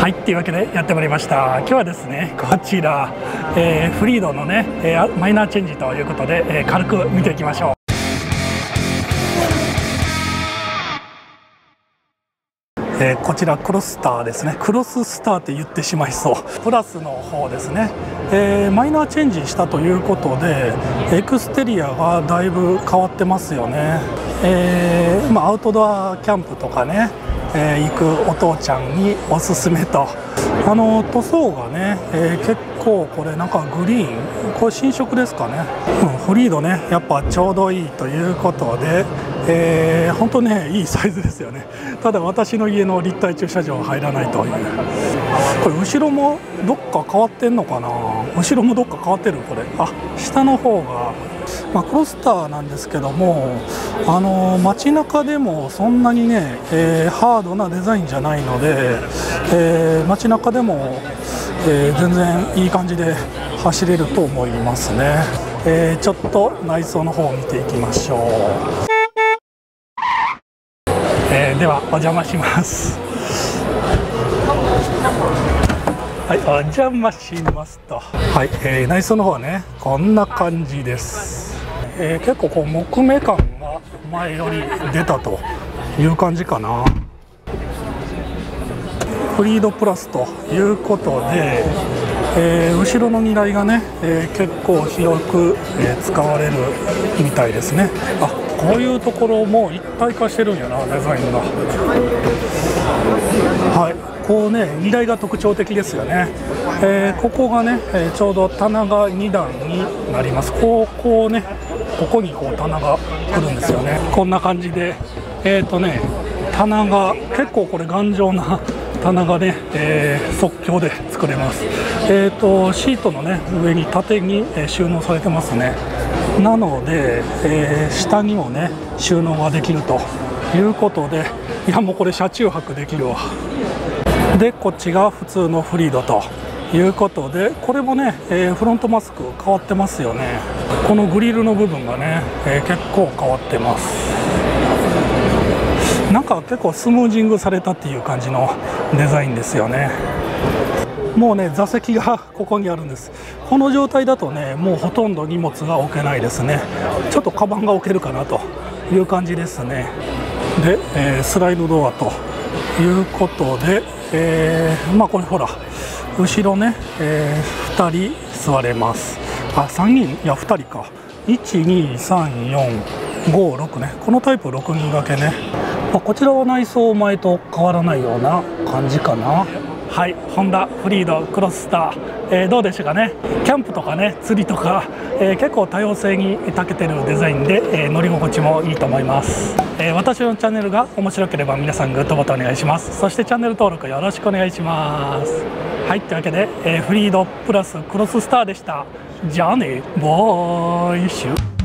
はいっていうわけでやってまいりました。今日はですねこちら、えー、フリードのね、えー、マイナーチェンジということで、えー、軽く見ていきましょう。えー、こちらクロスターですね。クロススターって言ってしまいそう。プラスの方ですね、えー、マイナーチェンジしたということでエクステリアがだいぶ変わってますよね、えー、まあ、アウトドアキャンプとかね。えー、行くお父ちゃんにおすすめと。あの塗装がね、えー、結構これなんかグリーンこれ新色ですかね、うん、フリードねやっぱちょうどいいということで、えー、本当ねいいサイズですよね。ただ私の家の立体駐車場は入らないという。これ後ろもどっか変わってんのかな？後ろもどっか変わってるこれ。あ下の方がまあ、クロスターなんですけどもあの街中でもそんなにね、えー、ハードなデザインじゃないので、えー、街中でも、えー、全然いい感じで走れると思いますね、えー、ちょっと内装の方を見ていきましょう、えー、ではお邪魔しますはい、お邪魔しますと。はい、えー、内装の方はね、こんな感じです。えー、結構こう木目感が前より出たという感じかなフリードプラスということで、えー、後ろの荷台がね、えー、結構広く、え使われるみたいですね。あこういうところも一体化してるんやなデザインが。はい。こうね荷台が特徴的ですよね、えー、ここがね、えちょうど棚が2段になります。こうこうねここにこう棚が来るんですよね。こんな感じで。えっ、ー、とね棚が結構これ頑丈な棚がね、えー、即興で作れます。え、ー、とシートのね上に縦に、収納されてますね。なので、えー、下にもね収納ができるということでいやもうこれ車中泊できるわ。でこっちが普通のフリードということでこれもね、えー、フロントマスク変わってますよね。このグリルの部分がね、えー、結構変わってます。なんか結構スムージングされたっていう感じのデザインですよね。もうね座席がここにあるんです。この状態だとねもうほとんど荷物が置けないですね。ちょっとカバンが置けるかなという感じですね。で、えー、スライドドアということで、えー、まあこれほら後ろね、えー、2人座れます。あ3人？いや2人か。1 2 3 4 56ね。このタイプ6人掛けね、まあ、こちらは内装前と変わらないような感じかな。はい。ホンダフリードクロススター、えー、どうでしたかね。キャンプとかね。釣りとか、えー、結構多様性に長けてるデザインで、えー、乗り心地もいいと思います、え私のチャンネルが面白ければ皆さんグッドボタンお願いします。そしてチャンネル登録よろしくお願いします。はい。というわけで、えフリードプラスクロススターでした。じゃあね。バイ。シュ